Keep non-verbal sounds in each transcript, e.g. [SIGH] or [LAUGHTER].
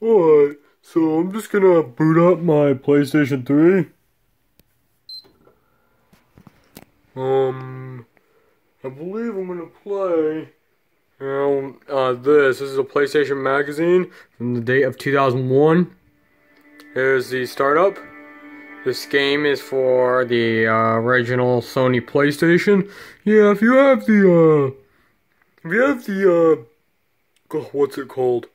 Alright, so I'm just gonna boot up my PlayStation 3. Um, I believe I'm gonna play now, uh, this. This is a PlayStation magazine from the date of 2001. Here's the startup. This game is for the uh, original Sony PlayStation. Yeah, if you have the, uh, if you have the, uh, what's it called?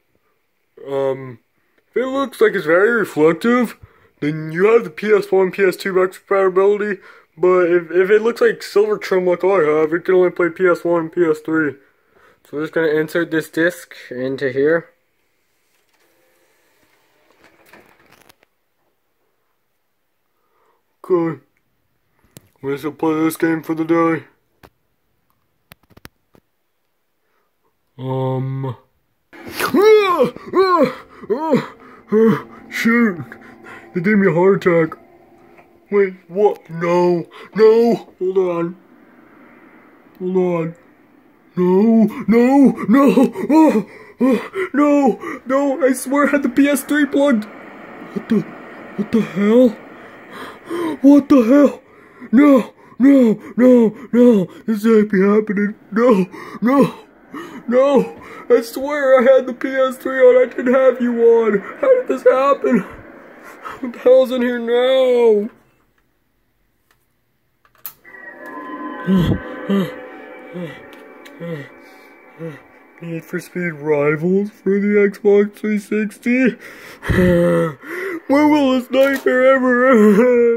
Um, if it looks like it's very reflective, then you have the PS1, PS2 backwards compatibility. But if, if it looks like silver trim like I have, it can only play PS1 and PS3. So we're just going to insert this disc into here. Okay. Going to play this game for the day. Um... Ah, ah, ah, shoot! They gave me a heart attack. Wait, what? No, no, hold on. Hold on. No, no, no, oh, [SIGHS] oh, no, no, I swear I had the PS3 plugged. What the, what the hell? What the hell? No, no, no, no, this can't be happening. No, no, no, I swear I had the PS3 on, I didn't have you on. How did this happen? What the hell's in here now? Need for Speed Rivals for the Xbox 360? [SIGHS] when will this nightmare ever end?